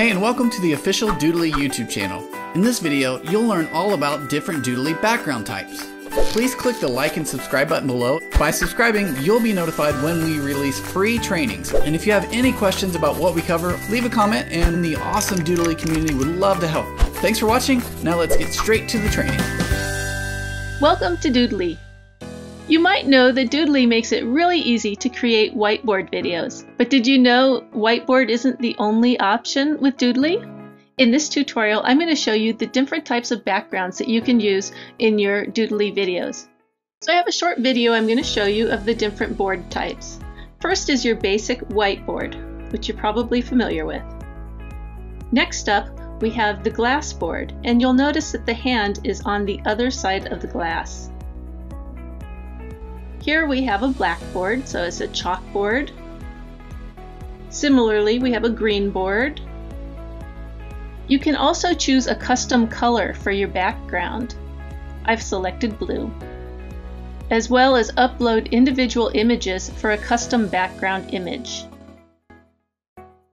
Hey and welcome to the official Doodly YouTube channel. In this video, you'll learn all about different Doodly background types. Please click the like and subscribe button below. By subscribing, you'll be notified when we release free trainings. And if you have any questions about what we cover, leave a comment and the awesome Doodly community would love to help. Thanks for watching. Now let's get straight to the training. Welcome to Doodly. You might know that Doodly makes it really easy to create whiteboard videos. But did you know whiteboard isn't the only option with Doodly? In this tutorial, I'm going to show you the different types of backgrounds that you can use in your Doodly videos. So I have a short video I'm going to show you of the different board types. First is your basic whiteboard, which you're probably familiar with. Next up, we have the glass board, and you'll notice that the hand is on the other side of the glass. Here we have a blackboard, so it's a chalkboard. Similarly, we have a green board. You can also choose a custom color for your background. I've selected blue. As well as upload individual images for a custom background image.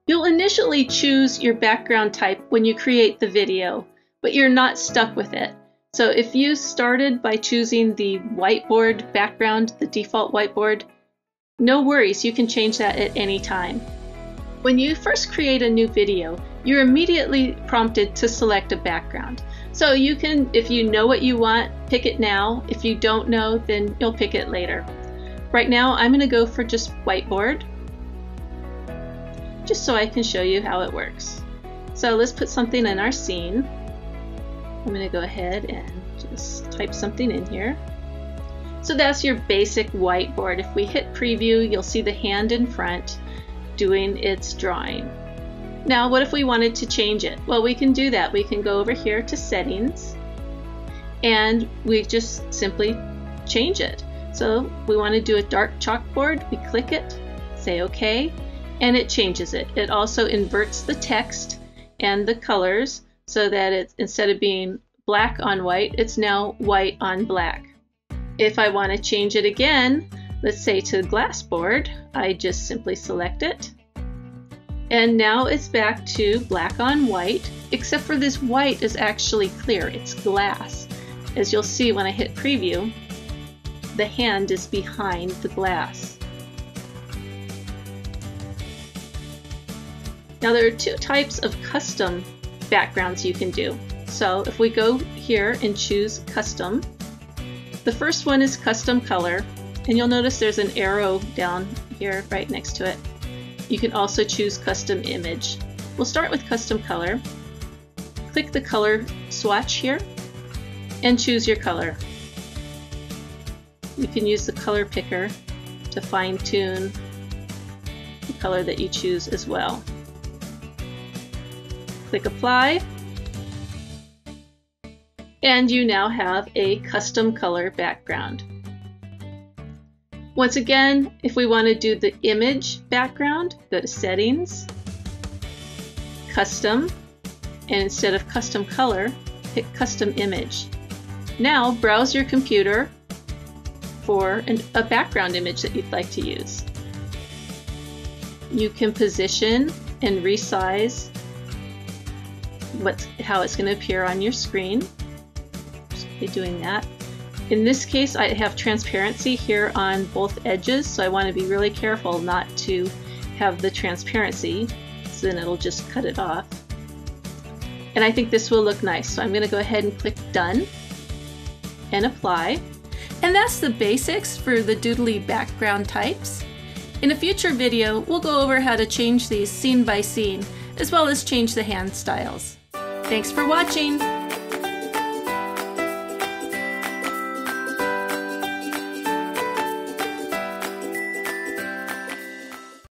You'll initially choose your background type when you create the video, but you're not stuck with it. So if you started by choosing the whiteboard background, the default whiteboard, no worries, you can change that at any time. When you first create a new video, you're immediately prompted to select a background. So you can, if you know what you want, pick it now. If you don't know, then you'll pick it later. Right now, I'm going to go for just whiteboard, just so I can show you how it works. So let's put something in our scene. I'm going to go ahead and just type something in here. So that's your basic whiteboard. If we hit preview, you'll see the hand in front doing its drawing. Now, what if we wanted to change it? Well, we can do that. We can go over here to settings and we just simply change it. So we want to do a dark chalkboard, we click it, say OK, and it changes it. It also inverts the text and the colors so that it's instead of being black on white, it's now white on black. If I want to change it again, let's say to glass board, I just simply select it. And now it's back to black on white, except for this white is actually clear, it's glass. As you'll see when I hit preview, the hand is behind the glass. Now there are two types of custom backgrounds you can do. So if we go here and choose custom, the first one is custom color, and you'll notice there's an arrow down here right next to it. You can also choose custom image. We'll start with custom color. Click the color swatch here and choose your color. You can use the color picker to fine tune the color that you choose as well. Click apply and you now have a custom color background. Once again, if we want to do the image background, go to settings, custom, and instead of custom color, pick custom image. Now browse your computer for an, a background image that you'd like to use. You can position and resize what's, how it's going to appear on your screen. Just doing that. In this case, I have transparency here on both edges, so I want to be really careful not to have the transparency, so then it'll just cut it off. And I think this will look nice, so I'm going to go ahead and click Done and Apply. And that's the basics for the Doodly background types. In a future video, we'll go over how to change these scene by scene, as well as change the hand styles. Thanks for watching!